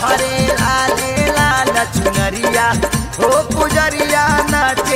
हरे लाले लाल चुनरिया हो पुजरिया नाच